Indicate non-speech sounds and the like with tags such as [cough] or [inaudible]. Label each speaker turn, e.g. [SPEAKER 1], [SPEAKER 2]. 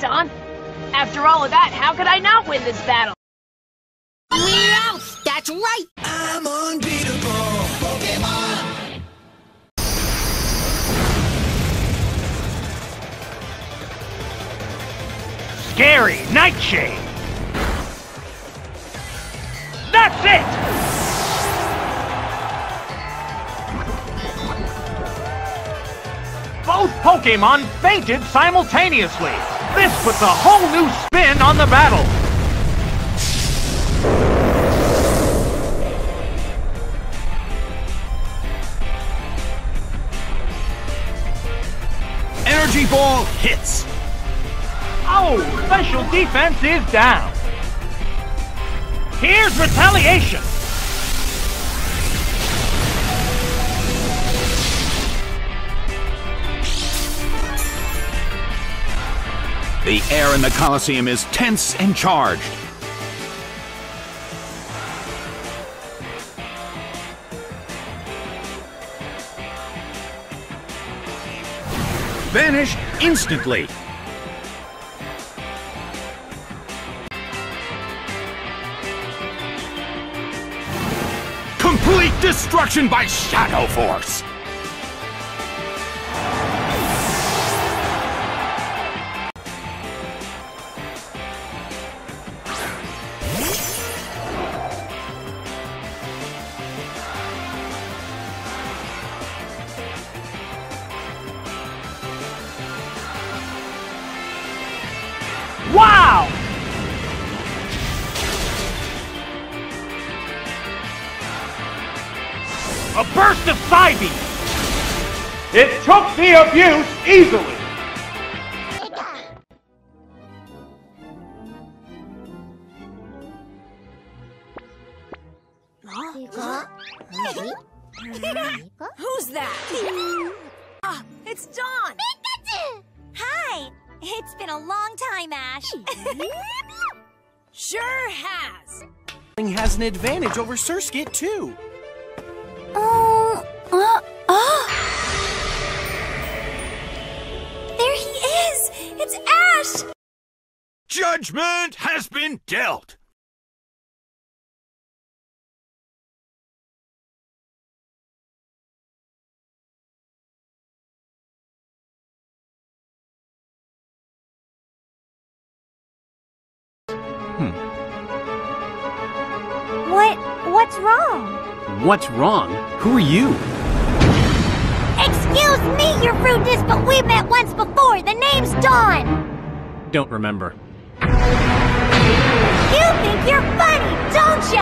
[SPEAKER 1] Don. After all of that, how could I not win this battle?
[SPEAKER 2] Meowth! That's right!
[SPEAKER 3] I'm unbeatable, Pokemon!
[SPEAKER 4] Scary Nightshade! That's it! Both Pokemon fainted simultaneously. This puts a whole new spin on the battle.
[SPEAKER 3] Energy Ball hits!
[SPEAKER 4] Oh, special defense is down. Here's retaliation.
[SPEAKER 3] The air in the Coliseum is tense and charged. Vanish instantly. Complete destruction by Shadow Force.
[SPEAKER 4] A burst of Psybeam! It took the abuse easily!
[SPEAKER 5] Who's that? [laughs] Ah, it's Dawn!
[SPEAKER 6] Hi! It's been a long time, Ash. [laughs]
[SPEAKER 5] Sure has!
[SPEAKER 7] has an advantage over Surskit, too.
[SPEAKER 6] It's Ash!
[SPEAKER 3] Judgment has been dealt. Hmm.
[SPEAKER 6] What? What's wrong?
[SPEAKER 7] What's wrong? Who are you?
[SPEAKER 6] Excuse me, your rudeness, but we met once before. The name's Dawn.
[SPEAKER 7] Don't remember. You think you're funny, don't you?